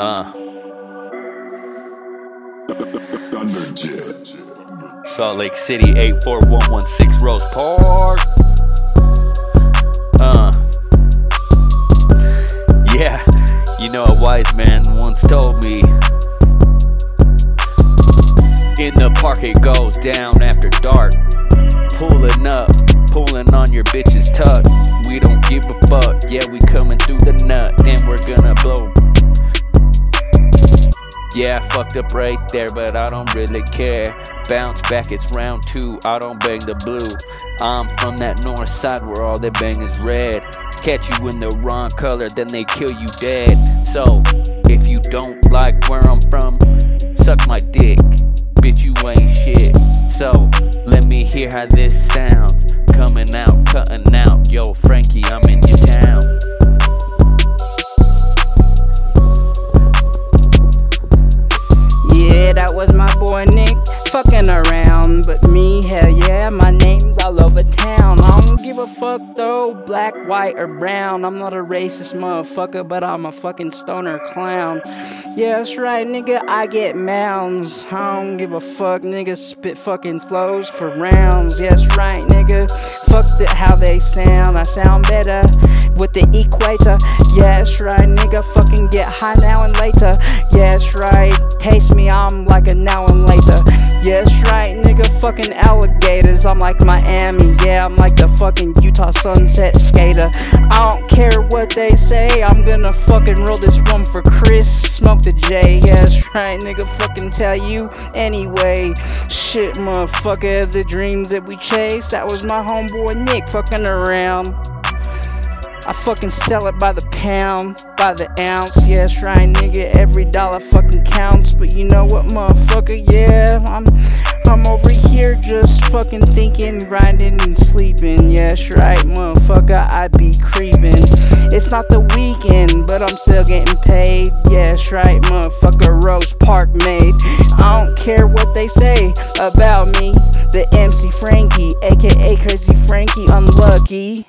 Uh. Salt Lake City, 84116 Rose Park. Uh. Yeah, you know a wise man once told me. In the park it goes down after dark. Pulling up, pulling on your bitch's tuck. We don't give a fuck, yeah, we coming through the nut, and we're gonna blow yeah, I fucked up right there, but I don't really care. Bounce back, it's round two. I don't bang the blue. I'm from that north side where all they bang is red. Catch you in the wrong color, then they kill you dead. So, if you don't like where I'm from, suck my dick. Bitch, you ain't shit. So, let me hear how this sounds. Coming out, cutting out. Yo, Frankie, I'm fucking around. But me, hell yeah, my name's all over town. Give a fuck though, black, white, or brown. I'm not a racist motherfucker, but I'm a fucking stoner clown. Yeah, that's right, nigga, I get mounds. I don't give a fuck, nigga, spit fucking flows for rounds. Yeah, that's right, nigga. Fuck the, how they sound, I sound better with the equator. Yeah, that's right, nigga, fucking get high now and later. Yeah, that's right, taste me, I'm like a now and later. Yeah, that's right, nigga, fucking alligators. I'm like Miami, yeah, I'm like the fucking Utah sunset skater. I don't care what they say, I'm gonna fucking roll this one for Chris. Smoke the J, that's right, nigga, fucking tell you anyway. Shit, motherfucker, the dreams that we chase, that was my homeboy Nick fucking around. I fucking sell it by the pound, by the ounce. Yeah, right, nigga. Every dollar fucking counts. But you know what, motherfucker? Yeah, I'm, I'm over here just fucking thinking, grinding, and sleeping. Yes, right, motherfucker. I be creeping. It's not the weekend, but I'm still getting paid. Yes, right, motherfucker. Rose Park made. I don't care what they say about me. The MC Frankie, aka Crazy Frankie, unlucky.